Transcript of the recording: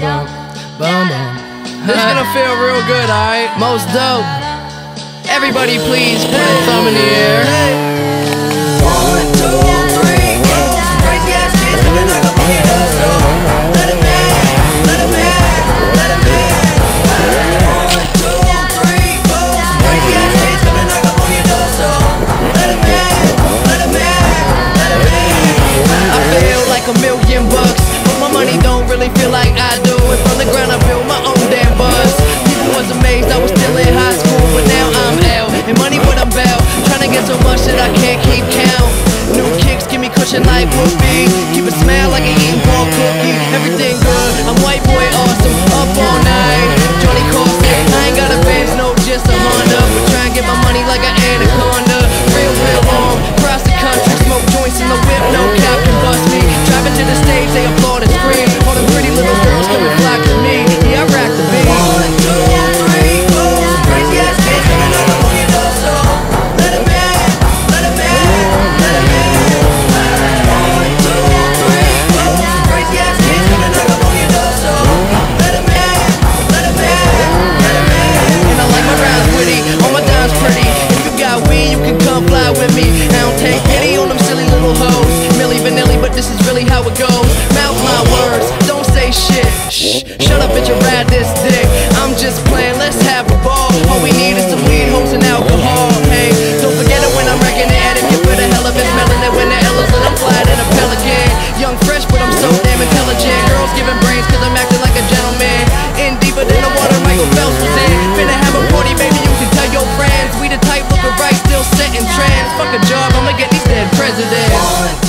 bum, bum, bum. This gonna feel real good, alright? Most dope. Everybody, please put a thumb in the air. get so much that I can't keep count. New kicks give me cushion like whoopee. Keep it smell like a Shut up, bitch, and rad this dick. I'm just playing, let's have a ball. All we need is some weed, hoes, and alcohol. Hey, don't forget it when I'm wrecking the attic. Get for the hell of it, smelling it when the L is I'm flying in a pelican. Young, fresh, but I'm so damn intelligent. Girls giving brains, cause I'm acting like a gentleman. In deeper than the water Michael Phelps was in. Finna have a party, baby, you can tell your friends. We the type looking right, still setting trends. Fuck a job, I'ma get these dead presidents.